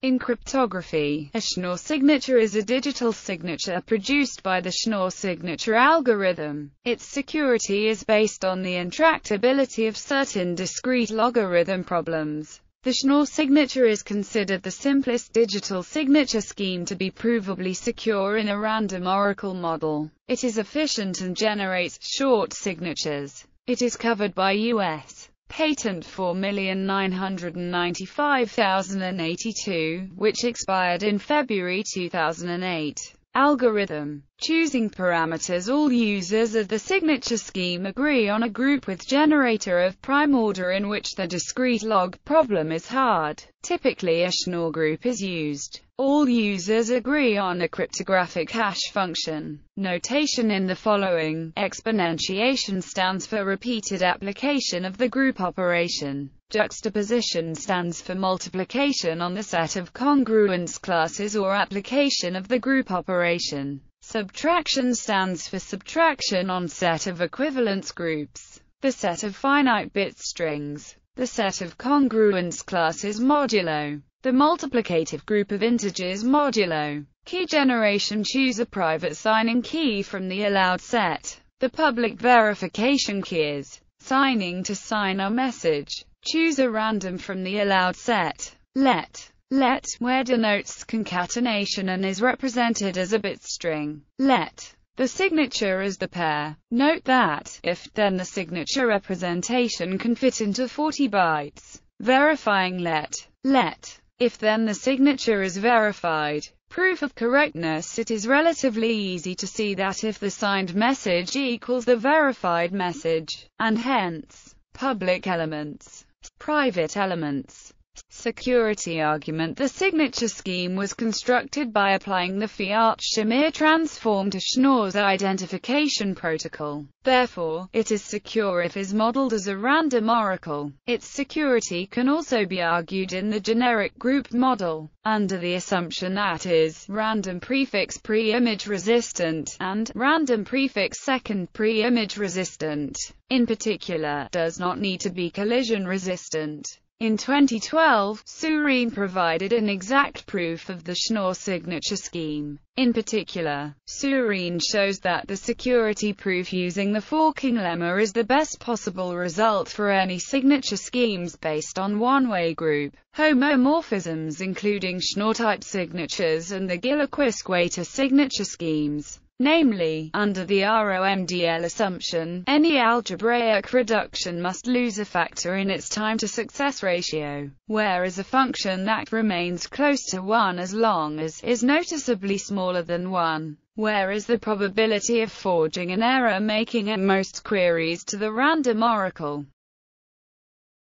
In cryptography, a Schnorr signature is a digital signature produced by the Schnorr signature algorithm. Its security is based on the intractability of certain discrete logarithm problems. The Schnorr signature is considered the simplest digital signature scheme to be provably secure in a random oracle model. It is efficient and generates short signatures. It is covered by U.S. Patent 4,995,082, which expired in February 2008. Algorithm. Choosing parameters All users of the signature scheme agree on a group with generator of prime order in which the discrete log problem is hard. Typically a Schnorr group is used. All users agree on a cryptographic hash function. Notation in the following. Exponentiation stands for repeated application of the group operation. Juxtaposition stands for multiplication on the set of congruence classes or application of the group operation. Subtraction stands for subtraction on set of equivalence groups. The set of finite bit strings. The set of congruence classes modulo. The multiplicative group of integers modulo. Key generation Choose a private signing key from the allowed set. The public verification keys. Signing to sign a message. Choose a random from the allowed set. Let. Let, where denotes concatenation and is represented as a bit string. Let. The signature is the pair. Note that, if, then the signature representation can fit into 40 bytes. Verifying let. Let. If then the signature is verified, proof of correctness it is relatively easy to see that if the signed message equals the verified message, and hence, public elements, private elements, security argument The signature scheme was constructed by applying the Fiat-Shamir transform to Schnorr's identification protocol. Therefore, it is secure if is modeled as a random oracle. Its security can also be argued in the generic group model, under the assumption that is random prefix pre-image resistant, and random prefix second pre-image resistant, in particular, does not need to be collision resistant. In 2012, Seurin provided an exact proof of the Schnorr signature scheme. In particular, Seurin shows that the security proof using the forking lemma is the best possible result for any signature schemes based on one-way group homomorphisms including Schnorr-type signatures and the Guillou-Quisquater signature schemes. Namely, under the ROMDL assumption, any algebraic reduction must lose a factor in its time-to-success ratio, whereas a function that remains close to 1 as long as is noticeably smaller than 1 whereas the probability of forging an error making at most queries to the random oracle